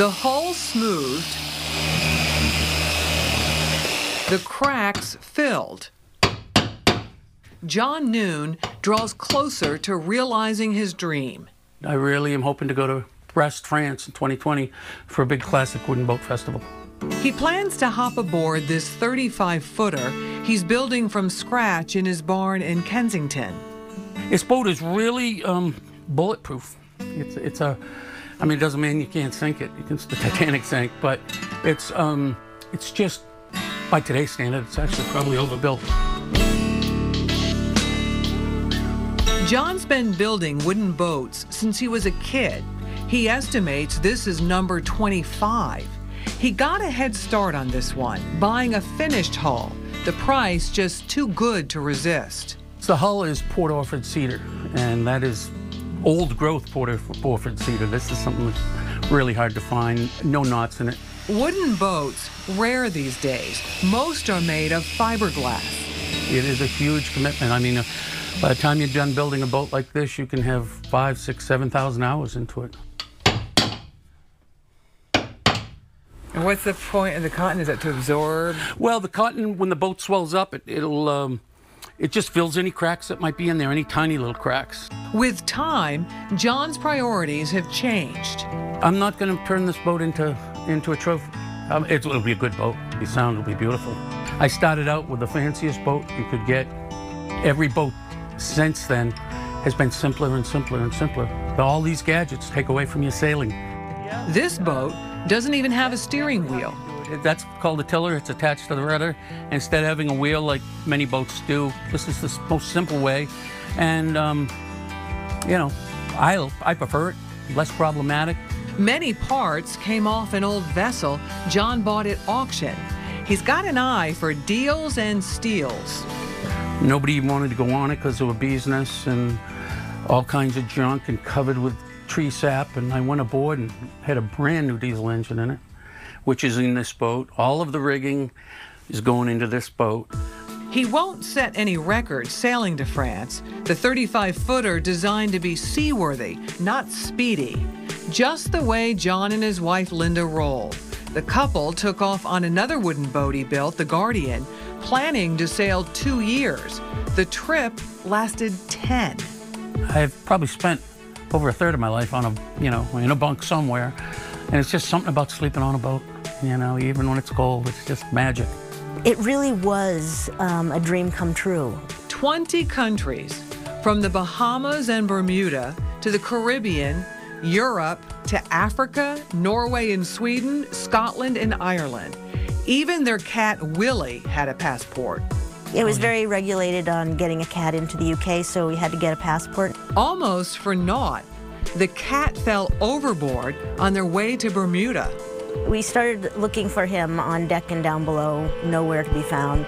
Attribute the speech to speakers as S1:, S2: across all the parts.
S1: The hull smoothed, the cracks filled. John Noon draws closer to realizing his dream.
S2: I really am hoping to go to Brest, France in 2020 for a big classic wooden boat festival.
S1: He plans to hop aboard this 35 footer he's building from scratch in his barn in Kensington.
S2: This boat is really um, bulletproof. It's, it's a, I mean, it doesn't mean you can't sink it. You can, the Titanic sank, but it's, um, it's just, by today's standard, it's actually probably overbuilt.
S1: John's been building wooden boats since he was a kid. He estimates this is number 25. He got a head start on this one, buying a finished hull. The price just too good to resist.
S2: The hull is Port Orford cedar, and that is old growth Port Orford cedar. This is something that's really hard to find. No knots in it.
S1: Wooden boats, rare these days. Most are made of fiberglass.
S2: It is a huge commitment. I mean, uh, by the time you're done building a boat like this, you can have five, six, seven thousand hours into it.
S1: And what's the point of the cotton? Is that to absorb?
S2: Well, the cotton, when the boat swells up, it, it'll um, it just fills any cracks that might be in there, any tiny little cracks.
S1: With time, John's priorities have changed.
S2: I'm not going to turn this boat into into a trophy. Um, it, will be a good boat. It'll sound. It'll be beautiful. I started out with the fanciest boat you could get. Every boat since then has been simpler and simpler and simpler. All these gadgets take away from your sailing.
S1: This boat doesn't even have a steering wheel.
S2: That's called a tiller. It's attached to the rudder. Instead of having a wheel like many boats do, this is the most simple way. And, um, you know, I, I prefer it. Less problematic.
S1: Many parts came off an old vessel John bought at auction. He's got an eye for deals and steals.
S2: Nobody wanted to go on it because of a bee's nest and all kinds of junk and covered with tree sap, and I went aboard and had a brand new diesel engine in it, which is in this boat. All of the rigging is going into this boat.
S1: He won't set any records sailing to France. The 35 footer designed to be seaworthy, not speedy. Just the way John and his wife Linda roll. The couple took off on another wooden boat he built, the Guardian, planning to sail two years. The trip lasted 10.
S2: I've probably spent over a third of my life on a, you know, in a bunk somewhere. And it's just something about sleeping on a boat, you know, even when it's cold, it's just magic.
S3: It really was um, a dream come true.
S1: 20 countries, from the Bahamas and Bermuda to the Caribbean, Europe to Africa, Norway and Sweden, Scotland and Ireland. Even their cat Willie had a passport.
S3: It was very regulated on getting a cat into the UK, so we had to get a passport.
S1: Almost for naught, the cat fell overboard on their way to Bermuda.
S3: We started looking for him on deck and down below, nowhere to be found.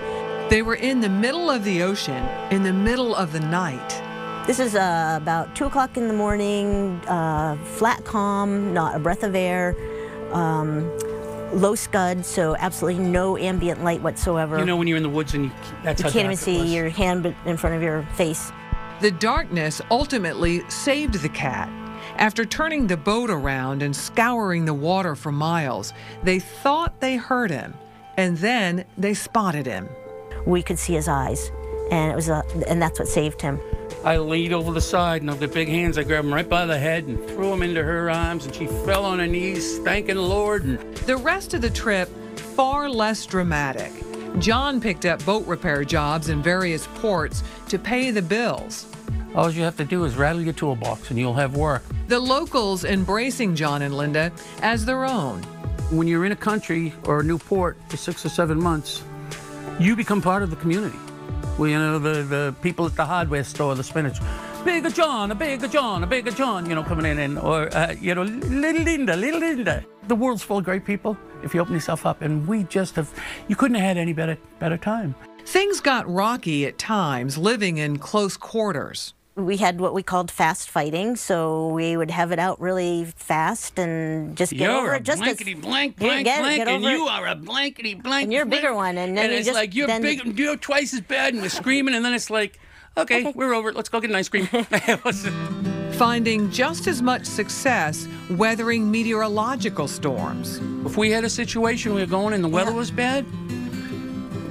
S1: They were in the middle of the ocean, in the middle of the night.
S3: This is uh, about 2 o'clock in the morning, uh, flat calm, not a breath of air. Um, low scud, so absolutely no ambient light whatsoever.
S2: You know when you're in the woods and you, that's
S3: you can't even see your hand in front of your face.
S1: The darkness ultimately saved the cat. After turning the boat around and scouring the water for miles, they thought they heard him, and then they spotted him.
S3: We could see his eyes, and it was a, and that's what saved him.
S2: I leaned over the side, and with the big hands, I grabbed him right by the head and threw him into her arms, and she fell on her knees, thanking the Lord. And
S1: the rest of the trip, far less dramatic. John picked up boat repair jobs in various ports to pay the bills.
S2: All you have to do is rattle your toolbox and you'll have work.
S1: The locals embracing John and Linda as their own.
S2: When you're in a country or a new port for six or seven months, you become part of the community. Well, you know, the, the people at the hardware store, the spinach, bigger John, a bigger John, a bigger John, you know, coming in, and, or, uh, you know, little Linda, little Linda. The world's full of great people if you open yourself up, and we just have, you couldn't have had any better, better time.
S1: Things got rocky at times living in close quarters
S3: we had what we called fast fighting, so we would have it out really fast and just get
S2: you're
S3: over it.
S2: Just blankety blank blank get, blank, get and you are a blankety blank.
S3: And you're a bigger one, and then
S2: and
S3: you
S2: it's
S3: just,
S2: like you're big, you're twice as bad, and we're screaming, and then it's like, okay, okay. we're over it. Let's go get an ice cream.
S1: finding just as much success weathering meteorological storms.
S2: If we had a situation we were going and the weather
S3: Yeah.
S2: was bad,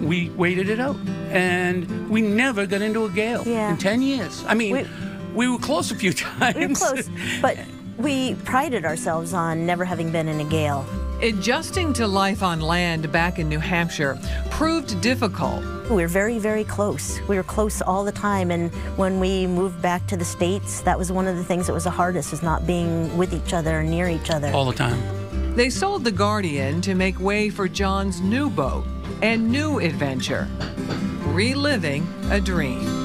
S2: we waited it out. And we never got into a gale
S3: Yeah.
S2: in 10 years. I mean,
S3: We-
S2: we, were close a few times.
S3: We were close, but we prided ourselves on never having been in a gale.
S1: Adjusting to life on land back in New Hampshire proved difficult.
S3: We were very, very close. We were close all the time. And when we moved back to the States, that was one of the things that was the hardest, is not being with each other and near each other.
S2: All the time.
S1: They sold the Guardian to make way for John's new boat and new adventure, reliving a dream.